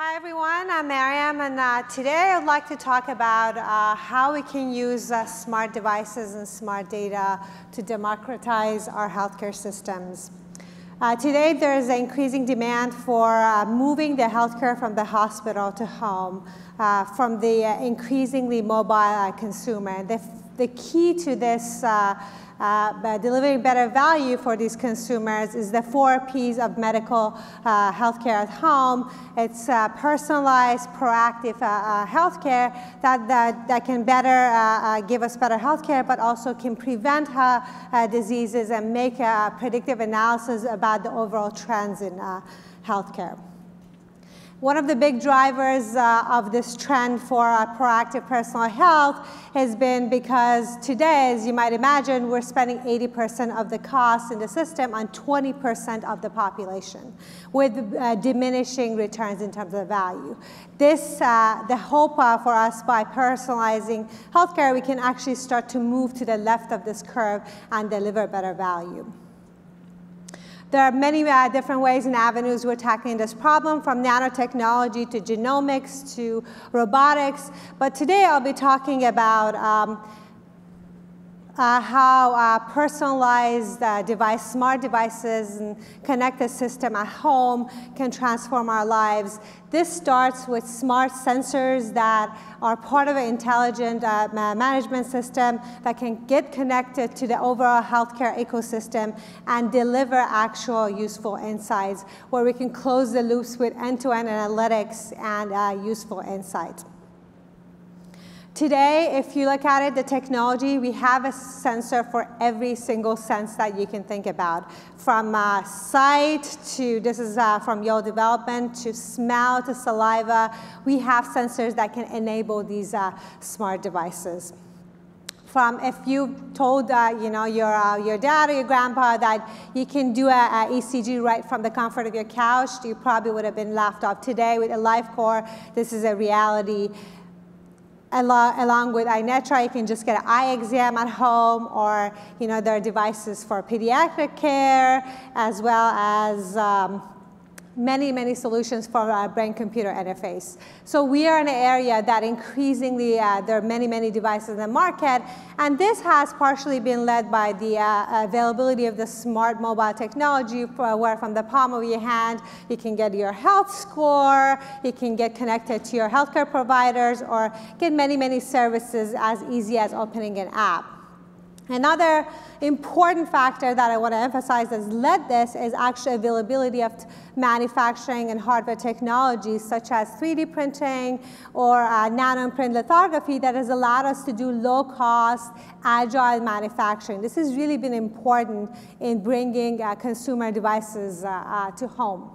Hi everyone, I'm Maryam, and uh, today I'd like to talk about uh, how we can use uh, smart devices and smart data to democratize our healthcare systems. Uh, today there's an increasing demand for uh, moving the healthcare from the hospital to home uh, from the increasingly mobile consumer. The, the key to this uh, delivering better value for these consumers is the four P's of medical uh, healthcare at home. It's uh, personalized, proactive uh, uh healthcare that, that, that can better uh, give us better healthcare, but also can prevent diseases and make predictive analysis about the overall trends in healthcare. One of the big drivers uh, of this trend for uh, proactive personal health has been because today, as you might imagine, we're spending 80% of the costs in the system on 20% of the population with uh, diminishing returns in terms of value. This, uh, the hope uh, for us by personalizing healthcare, we can actually start to move to the left of this curve and deliver better value. There are many uh, different ways and avenues we're tackling this problem, from nanotechnology to genomics to robotics. But today I'll be talking about um, uh, how uh, personalized uh, device, smart devices and connected system at home can transform our lives. This starts with smart sensors that are part of an intelligent uh, management system that can get connected to the overall healthcare ecosystem and deliver actual useful insights where we can close the loops with end-to-end -end analytics and uh, useful insights. Today, if you look at it, the technology, we have a sensor for every single sense that you can think about. From uh, sight to, this is uh, from your development, to smell to saliva, we have sensors that can enable these uh, smart devices. From if you told uh, you know, your, uh, your dad or your grandpa that you can do a, ECG right from the comfort of your couch, you probably would have been laughed off. Today with AliveCor, this is a reality along with EyeNetra, you can just get an eye exam at home, or you know there are devices for pediatric care, as well as um, many, many solutions for our brain-computer interface. So we are in an area that increasingly, uh, there are many, many devices in the market, and this has partially been led by the uh, availability of the smart mobile technology, where from the palm of your hand, you can get your health score, you can get connected to your healthcare providers, or get many, many services as easy as opening an app. Another important factor that I want to emphasize that's led this is actually availability of manufacturing and hardware technologies such as 3D printing or uh, nanoimprint lithography that has allowed us to do low-cost, agile manufacturing. This has really been important in bringing uh, consumer devices uh, uh to home.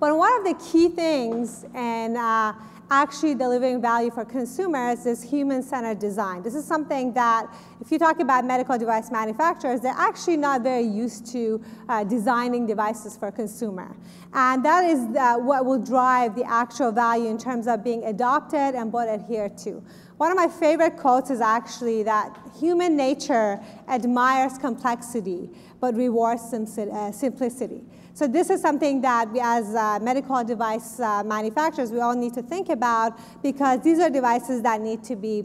But one of the key things in uh, actually delivering value for consumers is human-centered design. This is something that, if you talk about medical device manufacturers, they're actually not very used to uh, designing devices for consumer. And that is uh, what will drive the actual value in terms of being adopted and both adhered to. One of my favorite quotes is actually that human nature admires complexity but rewards uh, simplicity. So this is something that we as uh, medical device uh, manufacturers, we all need to think about because these are devices that need to be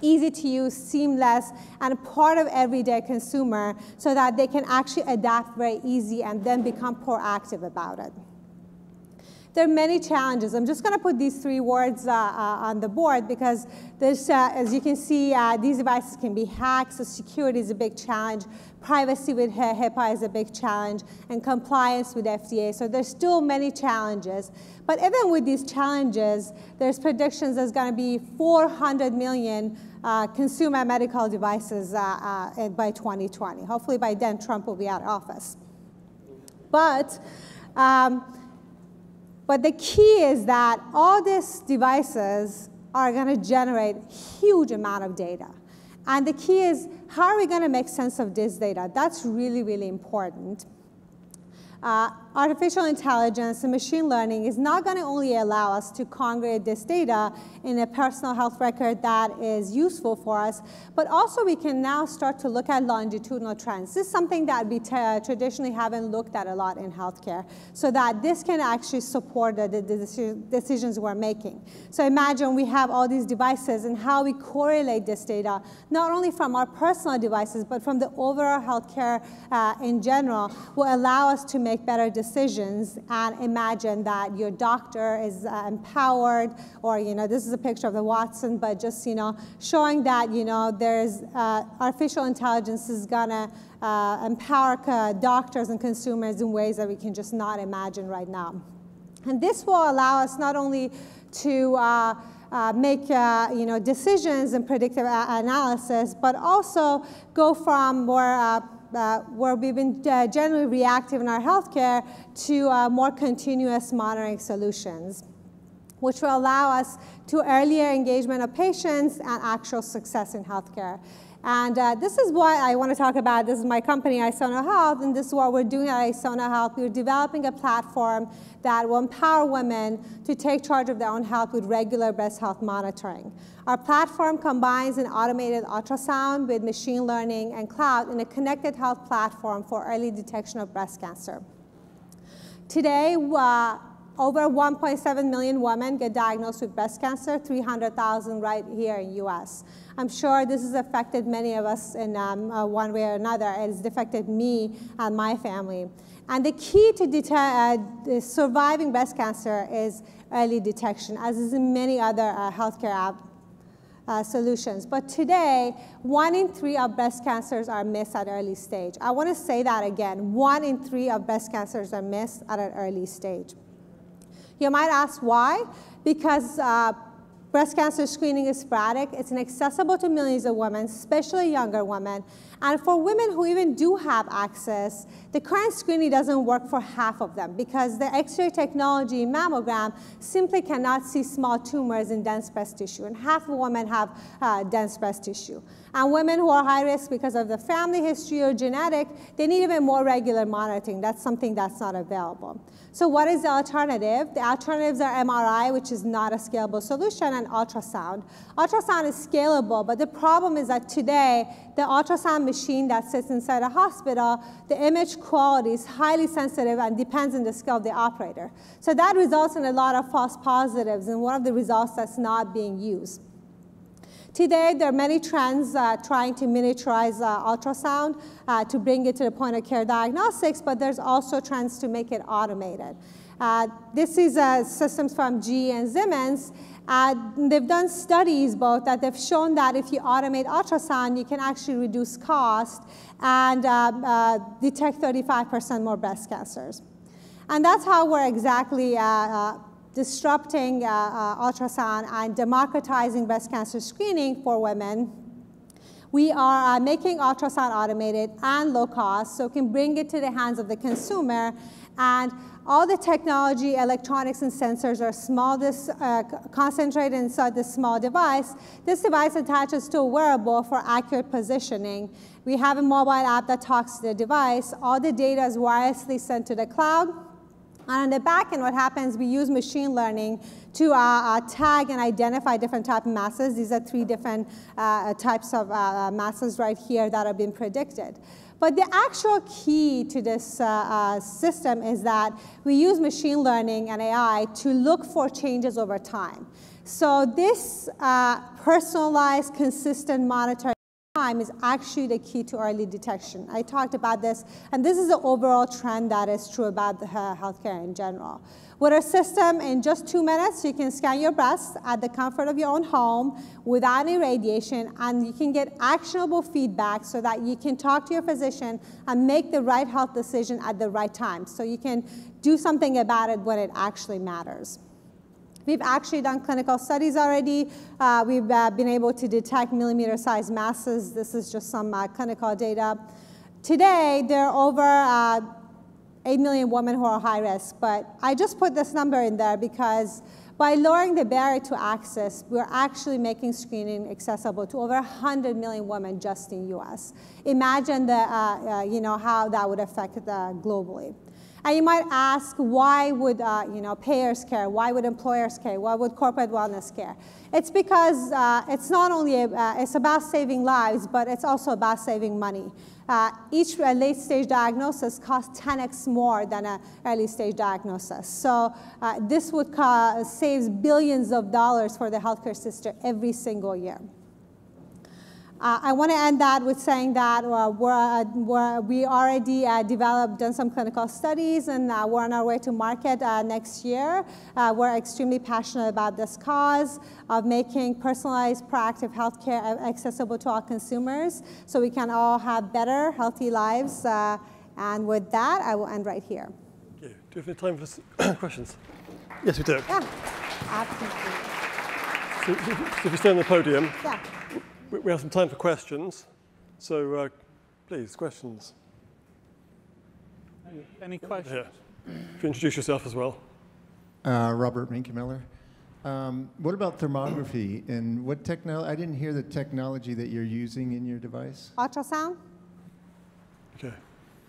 easy to use, seamless, and part of everyday consumer so that they can actually adapt very easy and then become proactive about it. There are many challenges. I'm just going to put these three words uh, uh, on the board because there's, uh, as you can see, uh, these devices can be hacked, so security is a big challenge. Privacy with HIPAA is a big challenge, and compliance with FDA. So there's still many challenges. But even with these challenges, there's predictions there's going to be 400 million uh, consumer medical devices uh, uh, by 2020. Hopefully by then Trump will be out of office. But um, but the key is that all these devices are going to generate huge amount of data. And the key is, how are we going to make sense of this data? That's really, really important. Uh, artificial intelligence and machine learning is not going to only allow us to congregate this data in a personal health record that is useful for us, but also we can now start to look at longitudinal trends. This is something that we traditionally haven't looked at a lot in healthcare, so that this can actually support the, the, the decisions we're making. So imagine we have all these devices and how we correlate this data, not only from our personal devices, but from the overall healthcare uh, in general, will allow us to make better decisions and imagine that your doctor is uh, empowered or, you know, this is a picture of the Watson, but just, you know, showing that, you know, there's uh, artificial intelligence is gonna uh, empower uh, doctors and consumers in ways that we can just not imagine right now. And this will allow us not only to uh, uh, make uh, you know, decisions and predictive analysis, but also go from more uh, where we've been uh, generally reactive in our healthcare to uh, more continuous monitoring solutions, which will allow us to earlier engagement of patients and actual success in healthcare. And uh, this is what I want to talk about. This is my company, iSono Health, and this is what we're doing at iSono Health. We're developing a platform that will empower women to take charge of their own health with regular breast health monitoring. Our platform combines an automated ultrasound with machine learning and cloud in a connected health platform for early detection of breast cancer. Today, uh, over 1.7 million women get diagnosed with breast cancer, 300,000 right here in US. I'm sure this has affected many of us in um, uh, one way or another. It has affected me and my family. And the key to uh, surviving breast cancer is early detection, as is in many other uh, healthcare uh, solutions. But today, one in three of breast cancers are missed at early stage. I want to say that again. One in three of breast cancers are missed at an early stage. You might ask why? Because uh, breast cancer screening is sporadic. It's inaccessible to millions of women, especially younger women. And for women who even do have access, the current screening doesn't work for half of them because the X-ray technology mammogram simply cannot see small tumors in dense breast tissue. And half of women have uh, dense breast tissue. And women who are high risk because of the family history or genetic, they need even more regular monitoring. That's something that's not available. So what is the alternative? The alternatives are MRI, which is not a scalable solution, and ultrasound. Ultrasound is scalable, but the problem is that today, the ultrasound machine that sits inside a hospital, the image quality is highly sensitive and depends on the skill of the operator. So that results in a lot of false positives, and one of the results that's not being used. Today, there are many trends uh, trying to miniaturize uh, ultrasound uh, to bring it to the point of care diagnostics, but there's also trends to make it automated. Uh, this is uh, systems from GE and Siemens. Uh, they've done studies both that they've shown that if you automate ultrasound, you can actually reduce cost and detect 35% more breast cancers. And that's how we're exactly disrupting uh, uh, ultrasound and democratizing breast cancer screening for women. We are uh, making ultrasound automated and low cost so can bring it to the hands of the consumer. And all the technology, electronics, and sensors are small, this, uh, concentrated inside this small device. This device attaches to a wearable for accurate positioning. We have a mobile app that talks to the device. All the data is wirelessly sent to the cloud. And on the back end, what happens, we use machine learning to uh, uh, tag and identify different type of masses. These are three different uh, types of uh, uh, masses right here that have been predicted. But the actual key to this uh, system is that we use machine learning and AI to look for changes over time. So this personalized, consistent monitoring time is actually the key to early detection. I talked about this, and this is the overall trend that is true about the, uh, healthcare in general. With our system, in just two minutes, you can scan your breast at the comfort of your own home without any radiation, and you can get actionable feedback so that you can talk to your physician and make the right health decision at the right time. So you can do something about it when it actually matters. We've actually done clinical studies already. Uh, we've uh, been able to detect millimeter-sized masses. This is just some uh, clinical data. Today, there are over uh, 8 million women who are high risk, but I just put this number in there because by lowering the barrier to access, we're actually making screening accessible to over 100 million women just in the US. Imagine the, uh, uh, you know, how that would affect globally. And you might ask, why would uh, you know, payers care? Why would employers care? Why would corporate wellness care? It's because uh, it's not only, a, uh, it's about saving lives, but it's also about saving money. Uh, each late stage diagnosis costs 10x more than an early stage diagnosis. So uh, this would save billions of dollars for the healthcare system every single year. Uh, I want to end that with saying that uh, we're, uh, we're, we already uh, developed, done some clinical studies, and uh, we're on our way to market uh, next year. we're extremely passionate about this cause of making personalized, proactive healthcare accessible to all consumers so we can all have better, healthy lives. and with that, I will end right here. Thank you. Do you have any time for questions? Yes, we do. Yeah, absolutely. So, so if you stay on the podium. Yeah we have some time for questions. So uh, please, questions. Any questions? Yeah. If you introduce yourself as well. Uh, Robert Minke Um, what about thermography and what technology? I didn't hear the technology that you're using in your device. Ultrasound. Okay.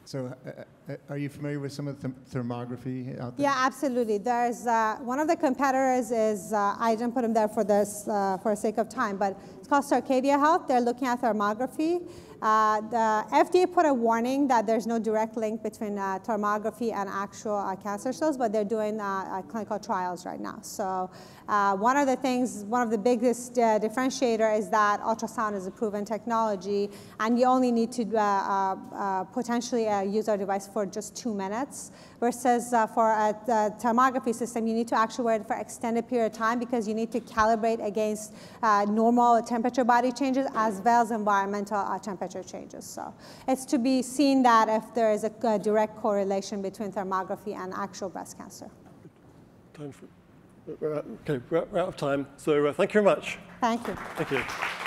So, uh, uh, are you familiar with some of the thermography out there? Yeah, absolutely. There's uh, one of the competitors is uh, I didn't put them there for this uh, for sake of time, but called Cyrcadia Health. They're looking at thermography. Uh, the FDA put a warning that there's no direct link between uh, thermography and actual uh, cancer cells, but they're doing uh, uh, clinical trials right now. So uh, one of the things, one of the biggest differentiator is that ultrasound is a proven technology, and you only need to potentially use our device for just two minutes, versus for a, a, thermography system, you need to actually wear it for extended period of time because you need to calibrate against normal temperature body changes as well as environmental temperature temperature changes. So it's to be seen that if there is a, a direct correlation between thermography and actual breast cancer. Time for, we're out, okay, we're out of time. So uh, thank you very much. Thank you. Thank you.